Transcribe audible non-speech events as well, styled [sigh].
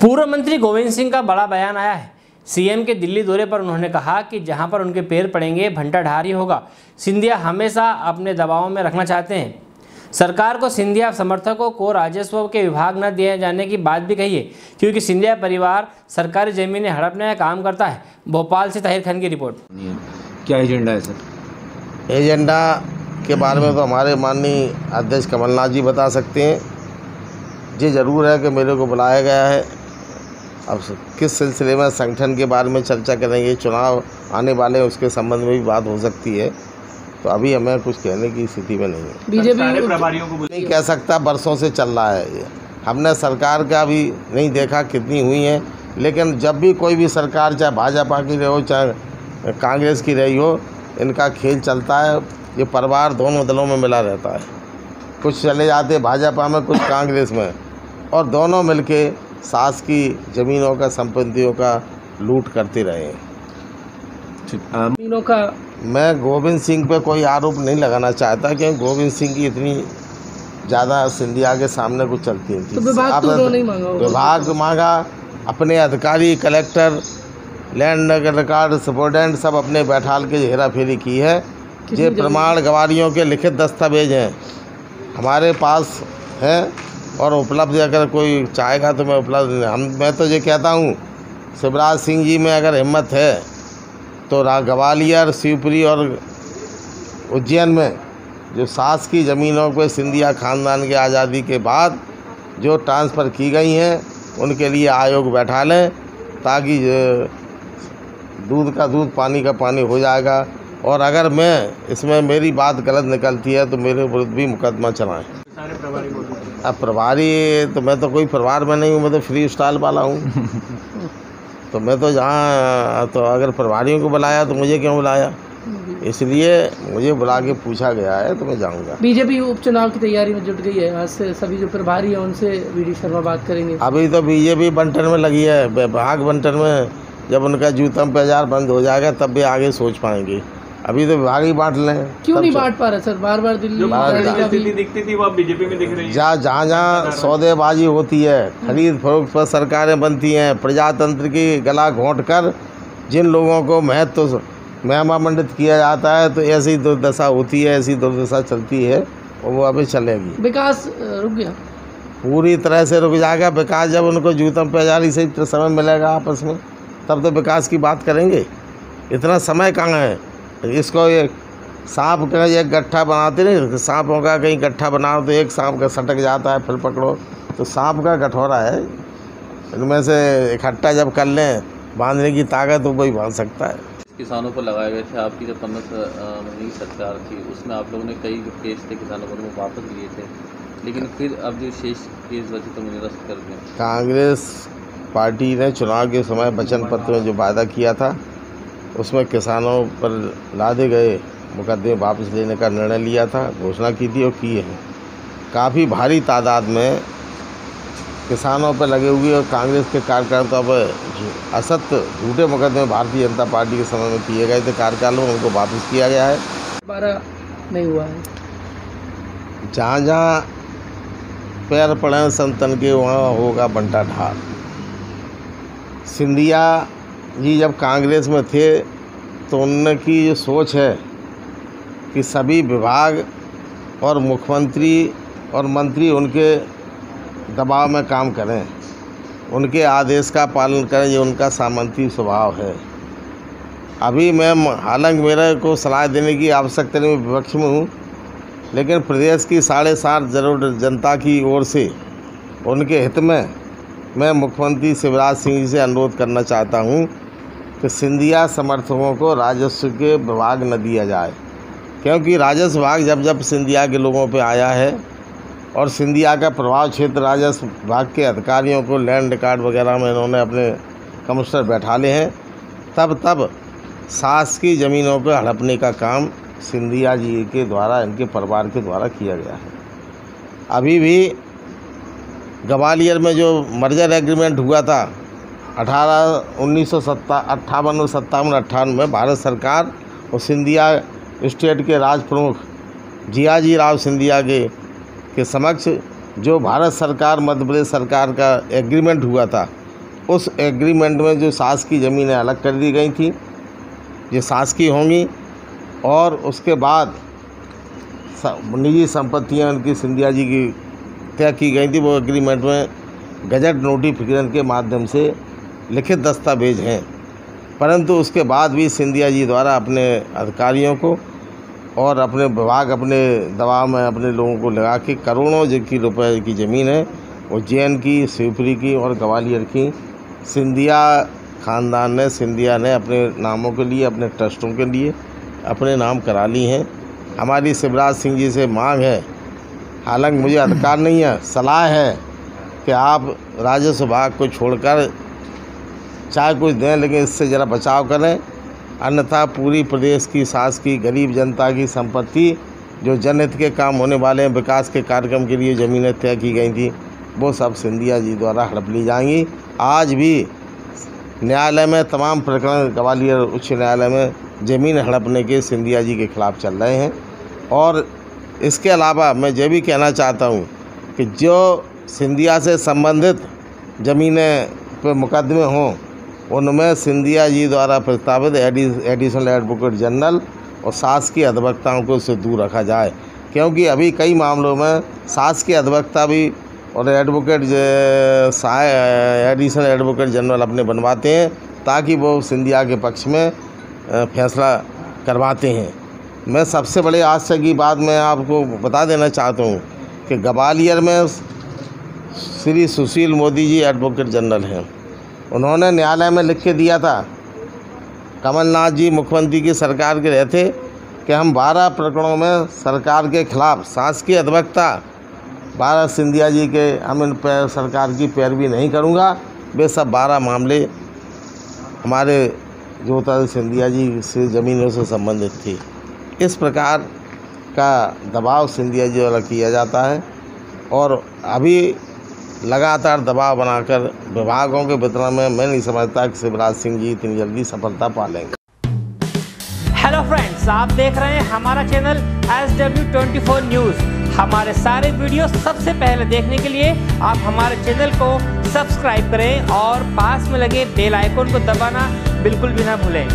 पूर्व मंत्री गोविंद सिंह का बड़ा बयान आया है। सीएम के दिल्ली दौरे पर उन्होंने कहा कि जहाँ पर उनके पैर पड़ेंगे भंटा ढार ही होगा। सिंधिया हमेशा अपने दबाव में रखना चाहते हैं। सरकार को सिंधिया समर्थकों को राजस्व के विभाग न दिए जाने की बात भी कही है क्योंकि सिंधिया परिवार सरकारी जमीनें हड़पने का काम करता है। भोपाल से ताहिर खान की रिपोर्ट। क्या एजेंडा है सर? एजेंडा के बारे में तो हमारे माननीय अध्यक्ष कमलनाथ जी बता सकते हैं। ये ज़रूर है कि मेरे को बुलाया गया है। अब किस सिलसिले में संगठन के बारे में चर्चा करेंगे चुनाव आने वाले हैं उसके संबंध में भी बात हो सकती है। तो अभी हमें कुछ कहने की स्थिति में नहीं है। बीजेपी प्रभारियों को नहीं कह सकता बरसों से चल रहा है ये। हमने सरकार का भी नहीं देखा कितनी हुई है लेकिन जब भी कोई भी सरकार चाहे भाजपा की रही हो चाहे कांग्रेस की रही हो इनका खेल चलता है ये परिवार दोनों दलों में मिला रहता है। कुछ चले जाते भाजपा में कुछ कांग्रेस में और दोनों मिलके सास की ज़मीनों का संपत्तियों का लूट करते रहे। हैं जमीनों का मैं गोविंद सिंह पे कोई आरोप नहीं लगाना चाहता क्योंकि गोविंद सिंह की इतनी ज़्यादा सिंधिया के सामने कुछ चलती थी। तो विभाग तो मांगा विभाग मांगा अपने अधिकारी कलेक्टर लैंड रिकॉर्ड सुपरडेंट सब अपने बैठाल के हेरा फेरी की है। ये प्रमाण गवारियों के लिखित दस्तावेज़ हैं। हमारे पास हैं। और उपलब्ध अगर कोई चाहेगा तो मैं उपलब्ध हम मैं तो ये कहता हूँ, शिवराज सिंह जी में अगर हिम्मत है तो ग्वालियर, शिवपुरी और उज्जैन में जो सास की ज़मीनों पे सिंधिया खानदान के आज़ादी के बाद जो ट्रांसफ़र की गई हैं, उनके लिए आयोग बैठा लें, ताकि दूध का दूध, पानी का पानी हो जाएगा। और अगर मैं, इसमें मेरी बात गलत निकलती है तो मेरे विरुद्ध भी मुकदमा चलाएँ। अब प्रभारी तो मैं तो कोई परिवार में नहीं हूँ मैं तो फ्री स्टाइल वाला हूँ। [laughs] तो मैं तो जहाँ तो अगर प्रभारियों को बुलाया तो मुझे क्यों बुलाया? इसलिए मुझे बुला के पूछा गया है तो मैं जाऊँगा। बीजेपी उपचुनाव की तैयारी में जुट गई है। आज से सभी जो प्रभारी हैं उनसे वी शर्मा बात करेंगे। अभी तो बीजेपी बंटन में लगी है भाग बंटन में। जब उनका जूतम बाज़ार बंद हो जाएगा तब भी आगे सोच पाएँगे। अभी तो विभाग ही बांट लें। क्यों नहीं बांट पा रहे सर? बार बार दिल्ली दिखती थी वो बीजेपी में दिख रही है। जहाँ जहाँ जहाँ सौदेबाजी होती है खरीद फरोख्त पर सरकारें बनती हैं प्रजातंत्र की गला घोंट कर जिन लोगों को महत्व तो महिमा मंडित किया जाता है तो ऐसी दुर्दशा होती है ऐसी दुर्दशा चलती है और वो अभी चलेगी। विकास रुक गया। पूरी तरह से रुक जाएगा। विकास जब उनको जूतम पैजारी से समय मिलेगा आपस में तब तो विकास की बात करेंगे। इतना समय कहाँ है? इसको ये सांप का एक गट्ठा बनाते नहीं सांपों का कहीं गट्ठा बनाओ तो एक सांप का सटक जाता है फिर पकड़ो। तो सांप का गठोरा है। इनमें से इकट्ठा जब कर लें बांधने की ताकत तो वही बाँध सकता है। किसानों पर लगाए गए थे आपकी जब पंद्रह महीने की सरकार थी उसमें आप लोगों ने कई जो केस थे किसानों पर वो वापस लिए थे। लेकिन फिर अब जो शेष केस बचे तो निरस्त कर दिए कांग्रेस पार्टी ने चुनाव के समय वचन पत्र में जो वादा किया था उसमें किसानों पर लादे गए मुकदमे वापस लेने का निर्णय लिया था घोषणा की थी और किए हैं। काफ़ी भारी तादाद में किसानों पर लगे हुए और कांग्रेस के कार्यकर्ताओं पर असत्य झूठे मुकदमे भारतीय जनता पार्टी के समय में किए गए थे। कार्यकाल में उनको वापस किया गया है। दोबारा नहीं हुआ है। जहाँ जहाँ पैर पड़े संतन के वहाँ होगा बंटा ढाल। सिंधिया जी जब कांग्रेस में थे तो उनकी जो सोच है कि सभी विभाग और मुख्यमंत्री और मंत्री उनके दबाव में काम करें। उनके आदेश का पालन करें, ये उनका सामंती स्वभाव है। अभी मैं हालाँकि मेरे को सलाह देने की आवश्यकता नहीं विपक्ष में हूँ, लेकिन प्रदेश की साढ़े सात ज़रूर जनता की ओर से, उनके हित में मैं मुख्यमंत्री शिवराज सिंह जी से अनुरोध करना चाहता हूँ कि सिंधिया समर्थकों को राजस्व के विभाग न दिया जाए। क्योंकि राजस्व भाग जब जब सिंधिया के लोगों पे आया है और सिंधिया का प्रभाव क्षेत्र राजस्व भाग के अधिकारियों को लैंड रिकॉर्ड वगैरह में इन्होंने अपने कमिश्नर बैठा ले हैं, तब तब सास की ज़मीनों पर हड़पने का काम सिंधिया जी के द्वारा, इनके परिवार के द्वारा किया गया है। अभी भी ग्वालियर में जो मर्जर एग्रीमेंट हुआ था अठारह, उन्नीस सौ सत्ता, अट्ठावन सत्तावन में भारत सरकार और सिंधिया स्टेट के राज प्रमुख जियाजी राव सिंधिया के के समक्ष जो भारत सरकार, मध्य प्रदेश सरकार का एग्रीमेंट हुआ था, उस एग्रीमेंट में जो सास की ज़मीनें अलग कर दी गई थी ये सास की होंगी, और उसके बाद निजी संपत्तियाँ उनकी सिंधिया जी की तय की गई थी, वो एग्रीमेंट में गजट नोटिफिकेशन के माध्यम से लिखित दस्तावेज़ हैं। परंतु उसके बाद भी सिंधिया जी द्वारा अपने अधिकारियों को और अपने विभाग, अपने दबाव में अपने लोगों को लगा के करोड़ों जो की रुपए की ज़मीन है, वो जैन की, शिवपुरी की और ग्वालियर की। सिंधिया ख़ानदान ने, सिंधिया ने अपने नामों के लिए, अपने ट्रस्टों के लिए अपने नाम करा ली हैं। हमारी शिवराज सिंह जी से मांग है। हालाँकि मुझे अधिकार नहीं है, सलाह है कि आप राजस्व विभाग को छोड़कर चाहे कुछ दें, लेकिन इससे ज़रा बचाव करें। अन्यथा पूरी प्रदेश की सास की, गरीब जनता की संपत्ति, जो जनहित के काम होने वाले हैं, विकास के कार्यक्रम के लिए ज़मीनें तय की गई थी, वो सब सिंधिया जी द्वारा हड़प ली जाएँगी। आज भी न्यायालय में तमाम प्रकरण, ग्वालियर उच्च न्यायालय में ज़मीन हड़पने के सिंधिया जी के खिलाफ चल रहे हैं। और इसके अलावा मैं ये भी कहना चाहता हूँ कि जो सिंधिया से संबंधित ज़मीनें पर मुकदमे हों उनमें सिंधिया जी द्वारा प्रस्तावित एडि एडिशनल एडवोकेट जनरल और सास की अधिवक्ताओं को उससे दूर रखा जाए। क्योंकि अभी कई मामलों में सास की अधिवक्ता भी और एडवोकेट एडिशनल एडवोकेट जनरल अपने बनवाते हैं, ताकि वो सिंधिया के पक्ष में फैसला करवाते हैं। मैं सबसे बड़े आश्चर्य की बात मैं आपको बता देना चाहता हूँ कि ग्वालियर में श्री सुशील मोदी जी एडवोकेट जनरल हैं। उन्होंने न्यायालय में लिख के दिया था। कमलनाथ जी मुख्यमंत्री की सरकार के रहते कि हम बारह प्रकरणों में सरकार के खिलाफ सांस की अधिवक्ता बारह सिंधिया जी के, हम इन पर सरकार की पैरवी नहीं करूँगा। वे सब बारह मामले हमारे जोता सिंधिया जी से ज़मीनों से संबंधित थी। इस प्रकार का दबाव सिंधिया जी द्वारा किया जाता है और अभी लगातार दबाव बनाकर विभागों के वितरण में मैं नहीं समझता कि शिवराज सिंह जी इतनी जल्दी सफलता पा लेंगे हेलो फ्रेंड्स आप देख रहे हैं हमारा channel S W twenty four news हमारे सारे वीडियो सबसे पहले देखने के लिए आप हमारे चैनल को सब्सक्राइब करें और पास में लगे बेल आइकन को दबाना बिल्कुल भी ना भूलें।